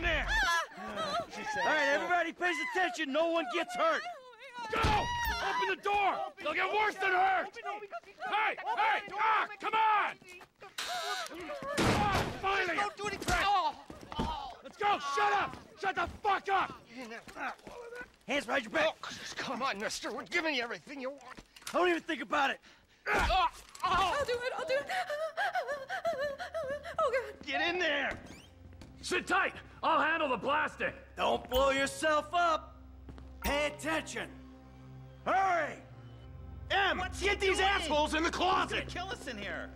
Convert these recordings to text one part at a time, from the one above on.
down there! All right, everybody pays attention. No one gets hurt. Go! Open the door! They'll get worse than hurt! Hey! Hey! Ah! Come on! Ah, finally! Don't do anything. Let's go! Shut up! Shut the fuck up! Hands behind your back. Oh, Come on, mister. We're giving you everything you want. Don't even think about it. I'll do it, I'll do it. Oh, God. Get in there. Sit tight! I'll handle the plastic. Don't blow yourself up. Pay attention. Hurry. Em, get these assholes in the closet! Kill us in here!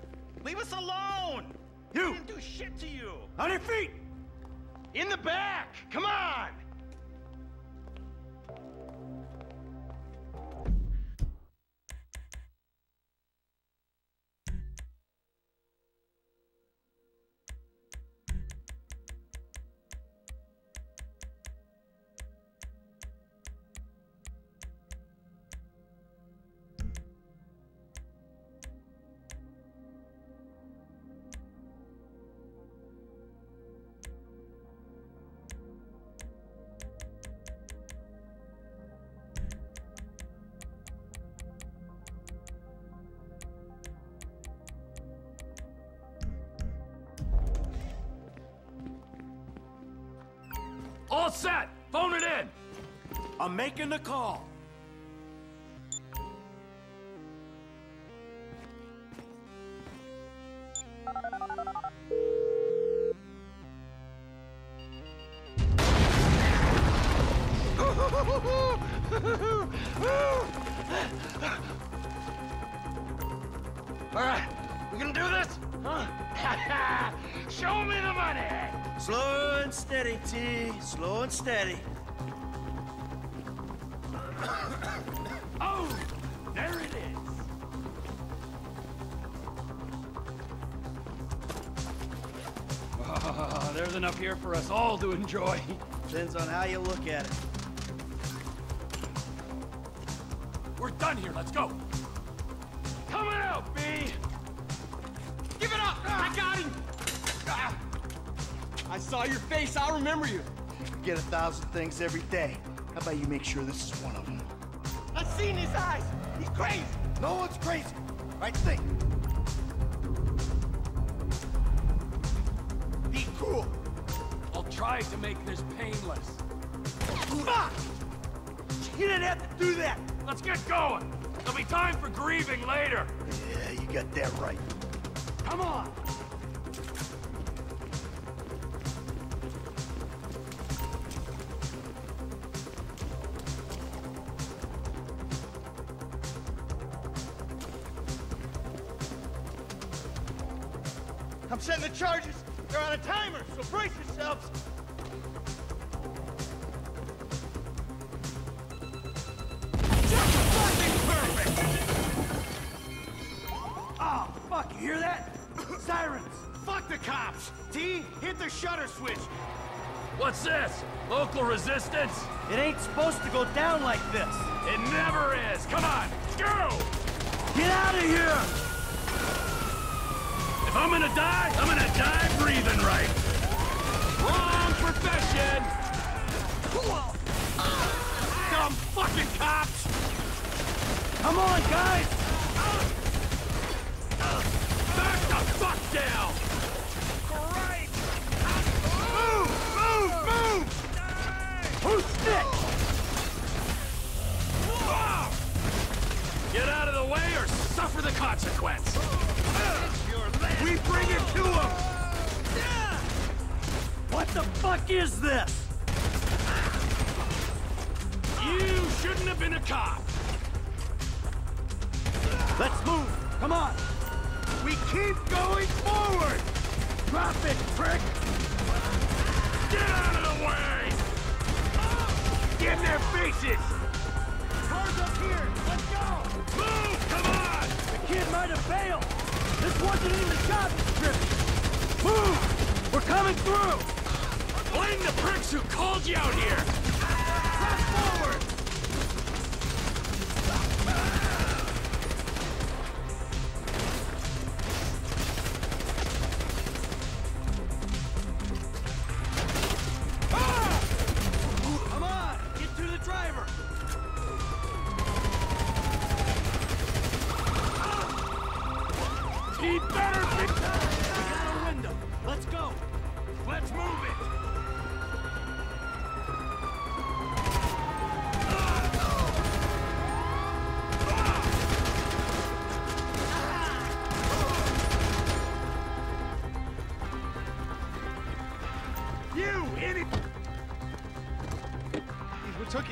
Leave us alone! You. We didn't do shit to you! On your feet. In the back! Come on! All set! Phone it in! I'm making the call. Ah, enough here for us all to enjoy. Depends on how you look at it. We're done here, let's go! Coming out, B! Give it up! I got him! Ah. I saw your face, I'll remember you. Get a thousand things every day. How about you make sure this is one of them? I've seen his eyes! He's crazy! No one's crazy. Right thing. Be cool! Try to make this painless. Fuck! You didn't have to do that. Let's get going! There'll be time for grieving later! Yeah, you got that right. Come on. I'm setting the charges. They're on a timer, so brace yourselves. Resistance? It ain't supposed to go down like this. It never is! Come on, go! Get out of here! If I'm gonna die, I'm gonna die breathing right! Wrong profession! Dumb fucking cops! Come on, guys! Back the fuck down! Great! Move! Move! Move! Get out of the way or suffer the consequence! We bring it to him! What the fuck is this? You shouldn't have been a cop! Let's move. Come on. We keep going forward! Drop it, prick. Get out of the way! In their faces! Cars up here! Let's go! Move! Come on! The kid might have failed. This wasn't in the job description. Move! We're coming through. Blame the pricks who called you out here!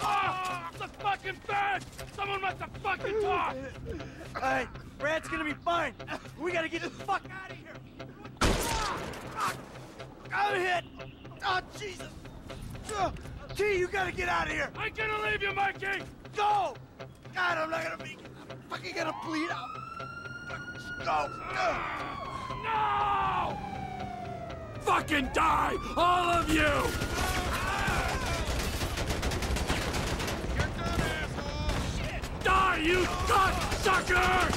Ah! The fucking fence! Someone must have fucking talked! Alright, Brad's gonna be fine! We gotta get the fuck out of here! Ah! I'm hit! Oh, Jesus! Uh, T, you gotta get out of here! I'm gonna leave you, Mikey! Go! God, I'm not gonna make it! I'm fucking gonna bleed out! Go! Uh. No! Fucking die! All of you! You're done, asshole! You sucker!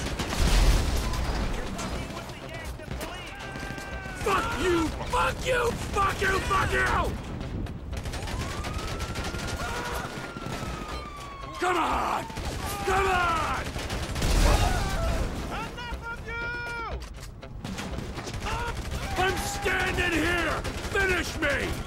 Fuck you! Fuck you! Fuck you! Fuck you! Come on! Come on! I'm standing here! Finish me!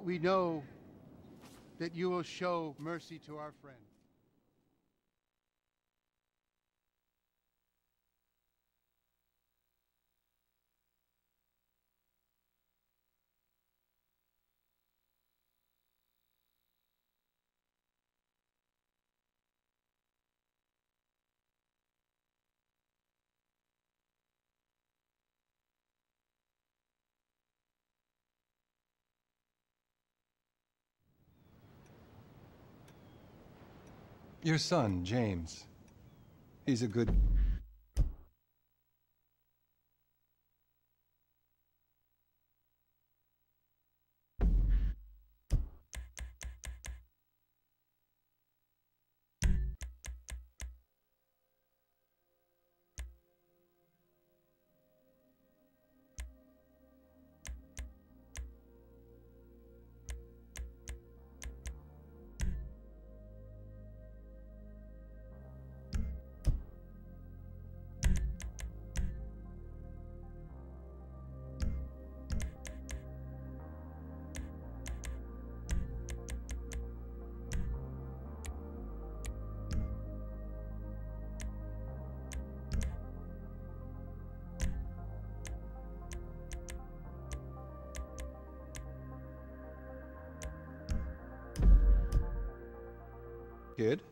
but we know that you will show mercy to our friend. Your son, James. He's a good... Kid?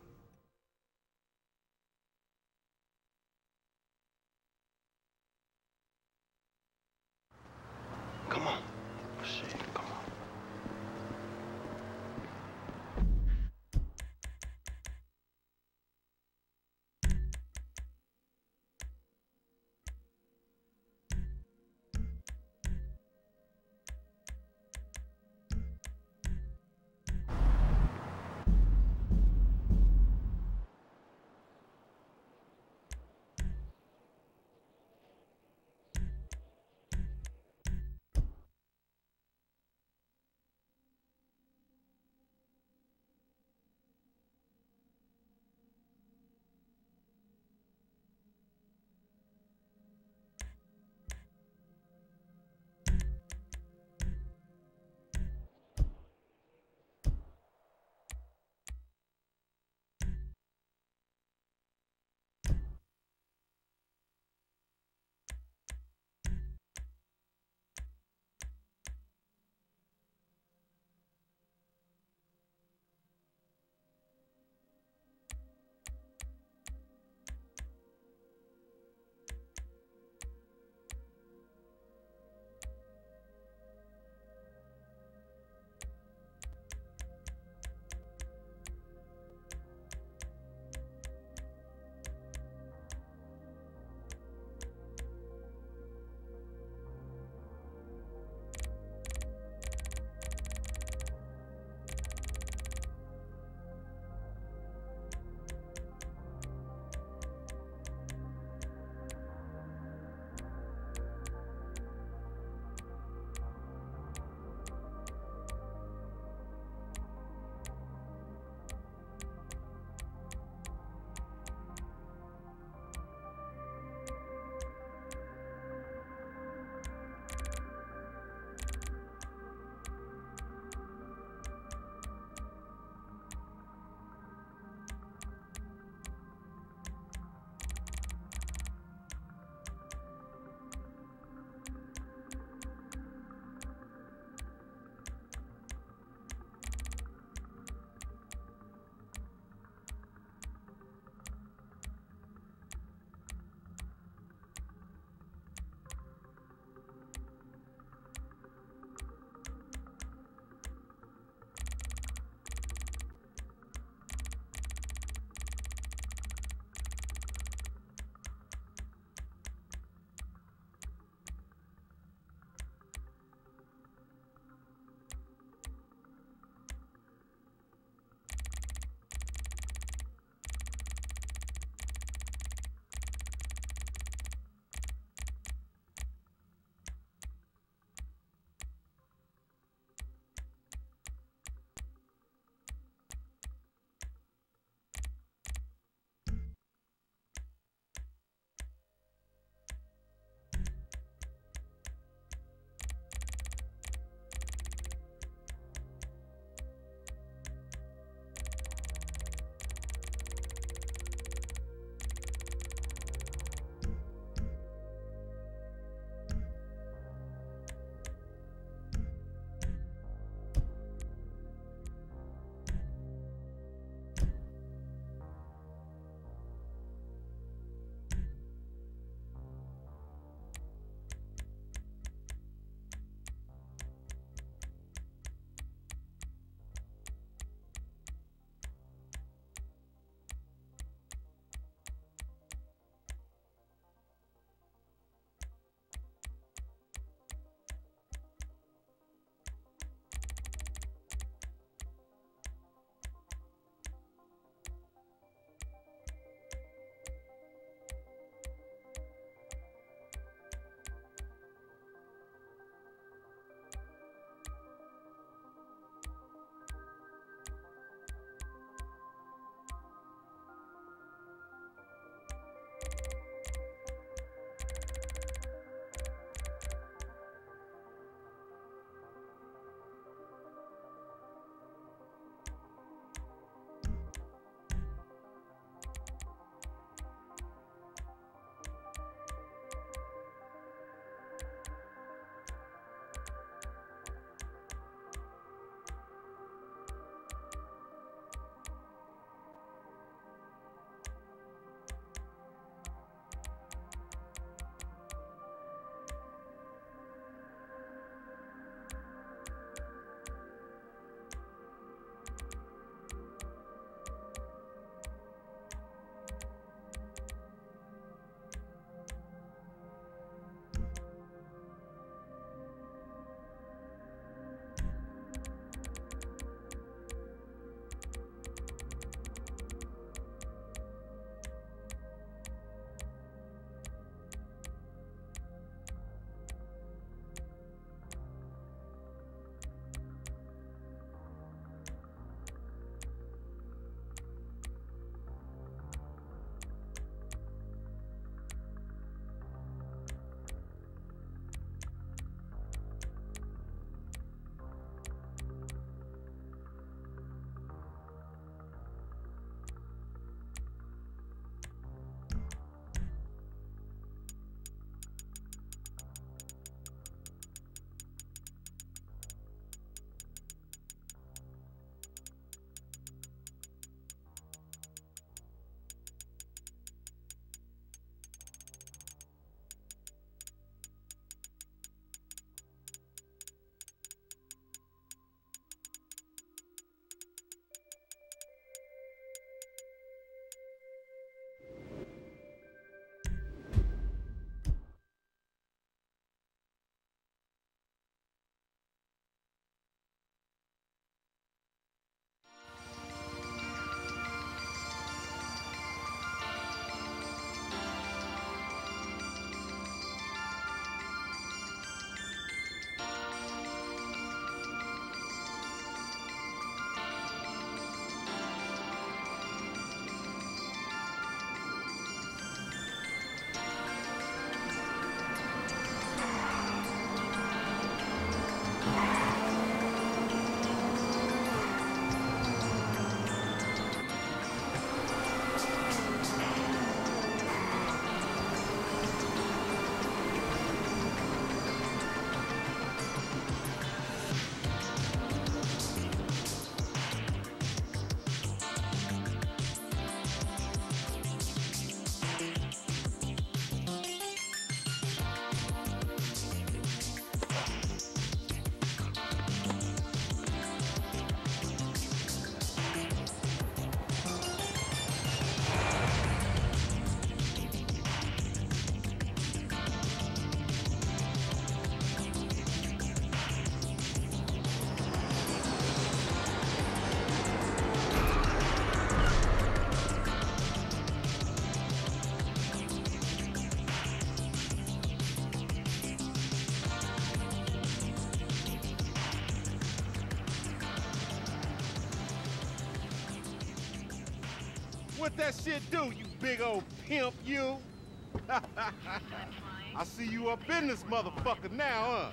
What that shit do, you big old pimp, you? I see you up in this motherfucker now, huh?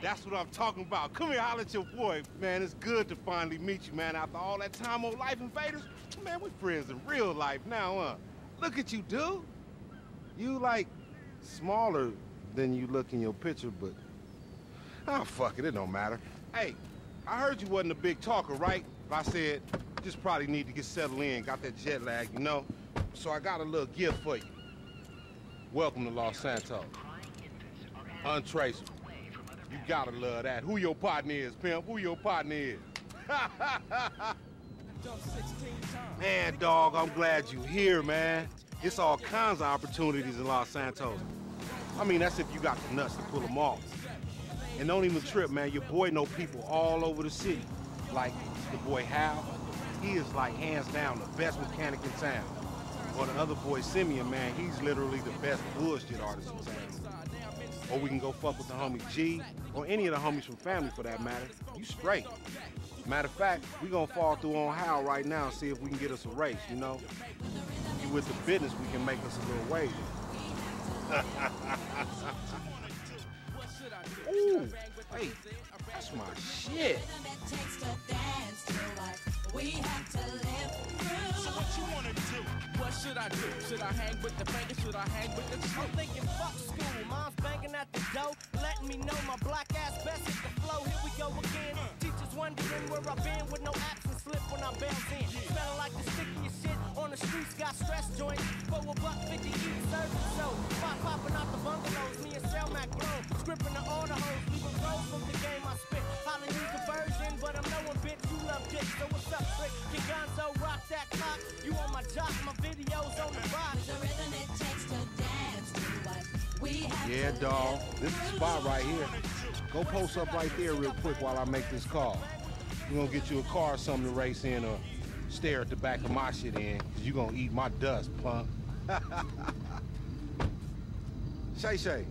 That's what I'm talking about. Come here, holler at your boy. Man, it's good to finally meet you, man. After all that time on Life Invaders, man, we friends in real life now, huh? Look at you, dude. You, like, smaller than you look in your picture, but... Oh, fuck it, it don't matter. Hey, I heard you wasn't a big talker, right? But I said, just probably need to get settled in, got that jet lag, you know? So I got a little gift for you. Welcome to Los Santos. Untraceable. You gotta love that. Who your partner is, pimp? Who your partner is? man, dog, I'm glad you here, man. It's all kinds of opportunities in Los Santos. I mean, that's if you got the nuts to pull them off. And don't even trip, man. Your boy know people all over the city. Like the boy Hao. He is like hands down the best mechanic in town. Or the other boy Simeon, man, he's literally the best bullshit artist in town. Or we can go fuck with the homie G, or any of the homies from family for that matter. You straight. Matter of fact, we gonna fall through on Hao right now and see if we can get us a race, you know? You with the business, we can make us a little wager. Ooh, hey, that's my shit. So what you wanna do? What should I do? Should I hang with the banker? Should I hang with the I'm thinking fuck school. Mom's banging at the door, letting me know my black ass best is the flow. Here we go again. Uh. Teachers wondering where I've been with no absence slip when I bounce in. Smelling like the stickiest shit on the streets. Got stress joints for a buck fifty each service. So pop popping out the bungalows. Me and Selmac blow, scripting the order hoes. Leaving rows from the game I spit. Holla use the version, but I'm knowing bitch you love dick. So what's up, Rick? King Gonzo, rock that clock. You on my jock, my videos on the box. Yeah, dawg. This is the spot right here. Go post up right there real quick while I make this call. You gonna get you a car or something to race in or stare at the back of my shit in, cause you gonna eat my dust, punk. Shay Shay.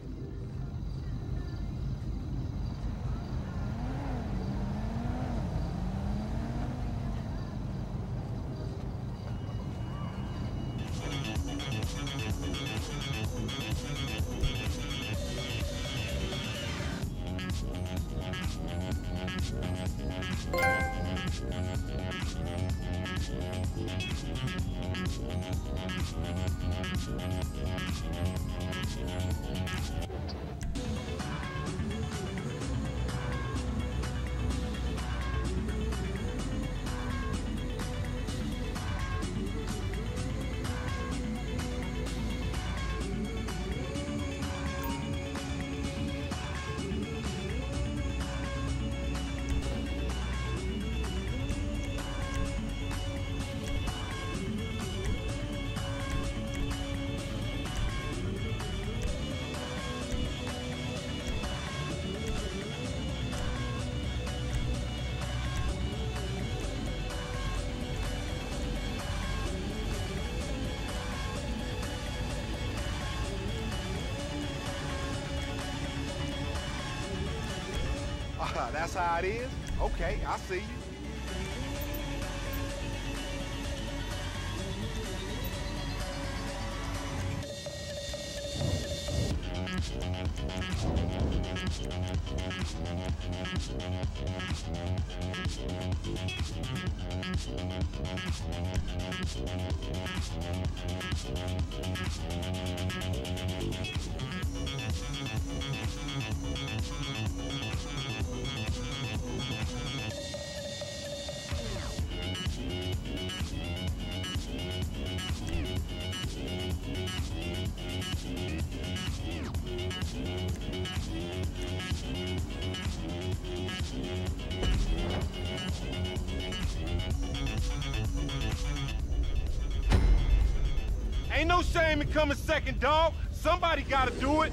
That's how it is? Okay, I see you. Ain't no shame in coming second, dog. Somebody gotta do it.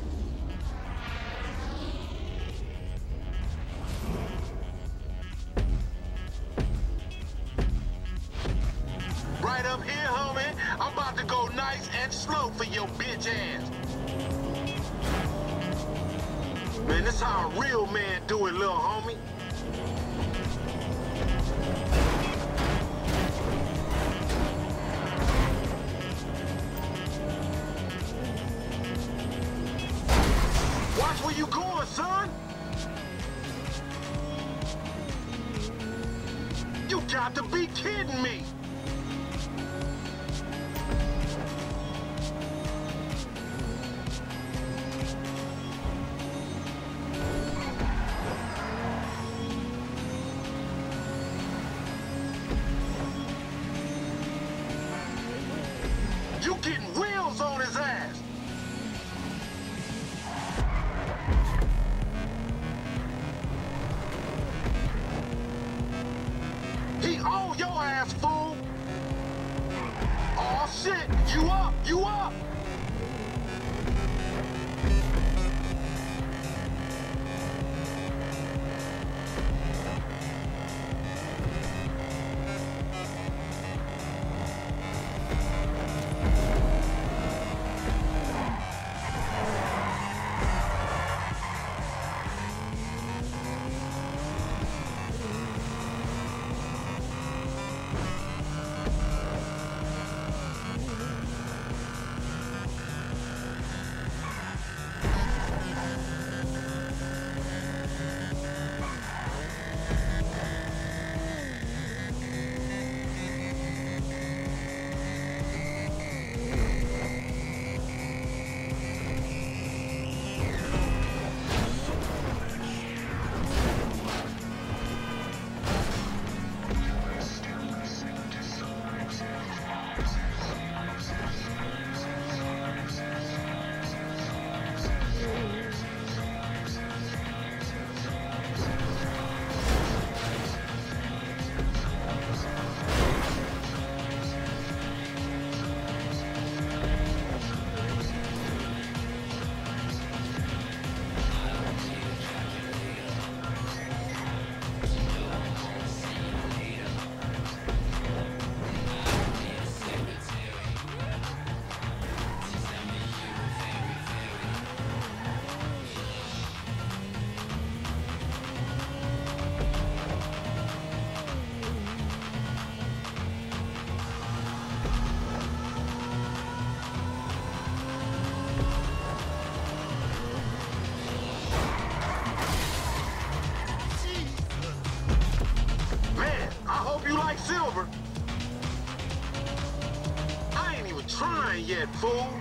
Shit! You up! You up! Fool.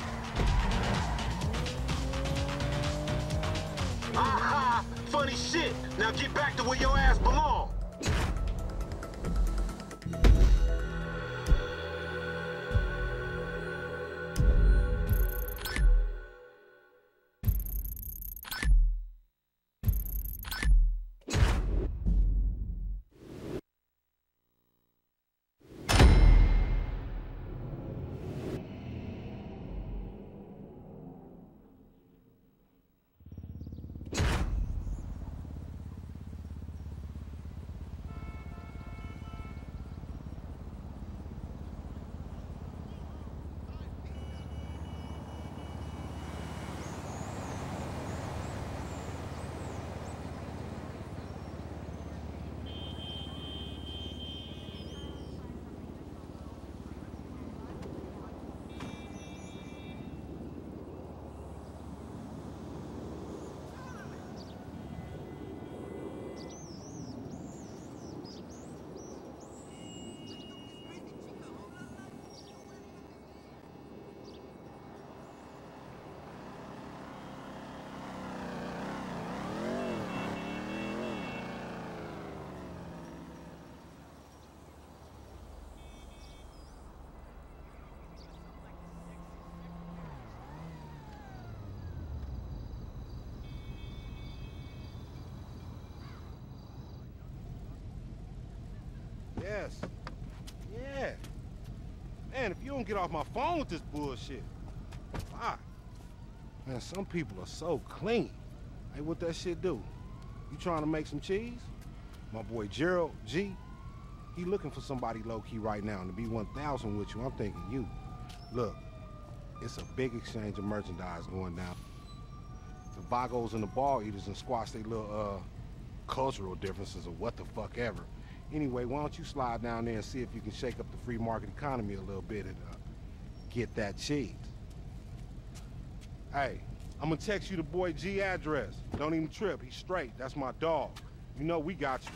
Yes. Yeah. Man, if you don't get off my phone with this bullshit. Why? Man, some people are so clingy. Hey, what that shit do? You trying to make some cheese? My boy Gerald G, he looking for somebody low-key right now. And to be 1,000 with you, I'm thinking you. Look, it's a big exchange of merchandise going down. The Vagos and the Ball Eaters and squash they little, uh, cultural differences or what the fuck ever. Anyway, why don't you slide down there and see if you can shake up the free market economy a little bit and uh, get that cheese. Hey, I'm gonna text you the boy G address. Don't even trip, he's straight. That's my dog. You know we got you.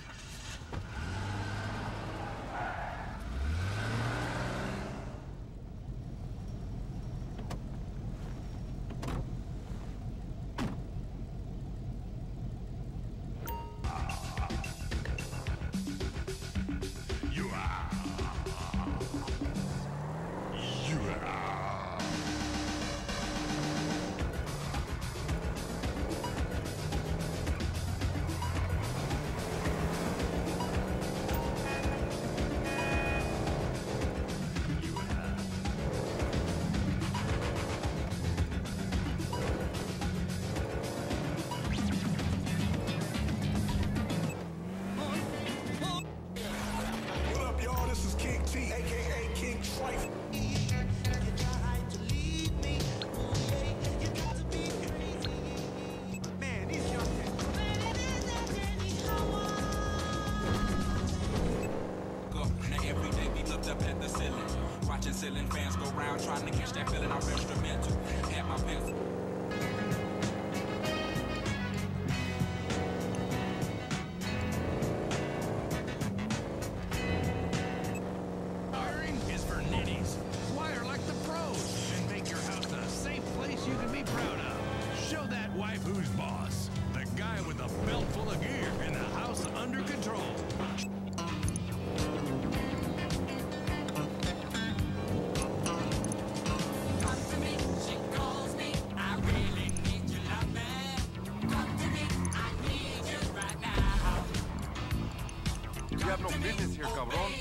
With a belt full of gear and the house under control. You have no business here, cabrón.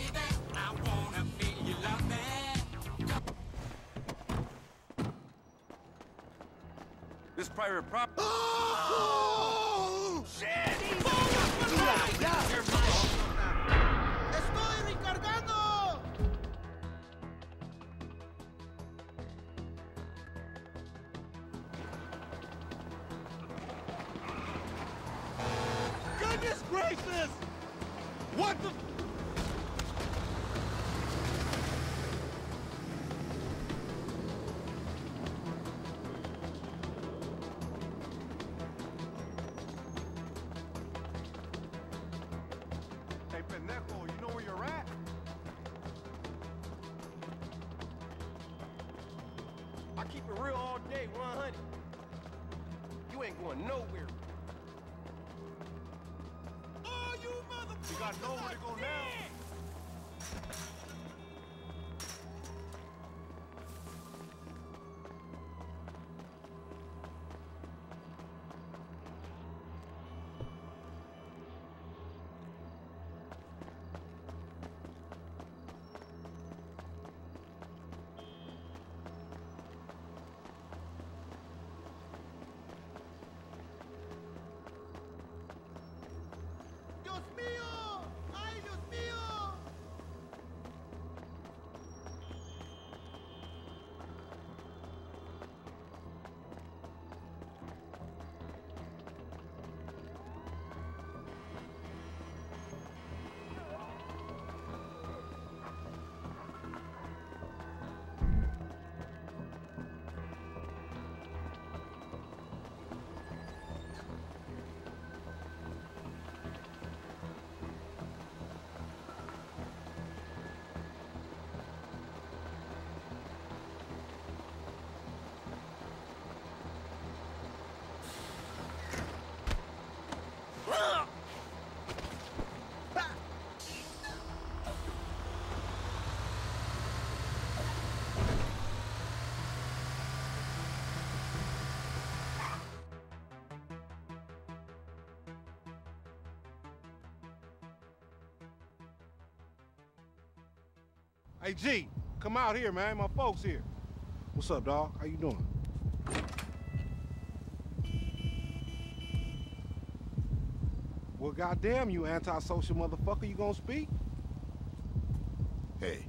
This private property. keep it real all day, 100. You ain't going nowhere. Oh, you mother! You got nowhere to go now. Hey G, come out here, man. My folks here. What's up, dog? How you doing? Well, goddamn you, antisocial motherfucker. You gonna speak? Hey.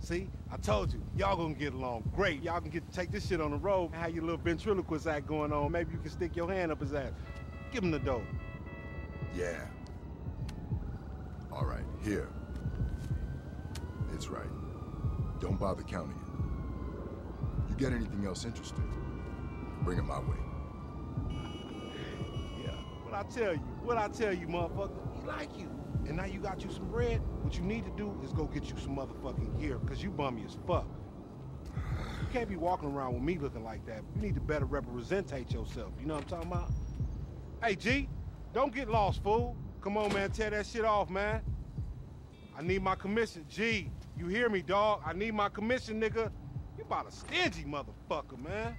See, I told you, y'all gonna get along great. Y'all can get take this shit on the road, have your little ventriloquist act going on. Maybe you can stick your hand up his ass. Give him the dope. Yeah. All right, here. It's right. Don't bother counting it. You get anything else interesting, bring it my way. Yeah, what I tell you? What I tell you, motherfucker? He like you. And now you got you some bread. What you need to do is go get you some motherfucking gear, cause you bummy as fuck. You can't be walking around with me looking like that. You need to better representate yourself. You know what I'm talking about? Hey, G, don't get lost, fool. Come on, man, tear that shit off, man. I need my commission. G, you hear me, dog? I need my commission, nigga. You about a stingy motherfucker, man.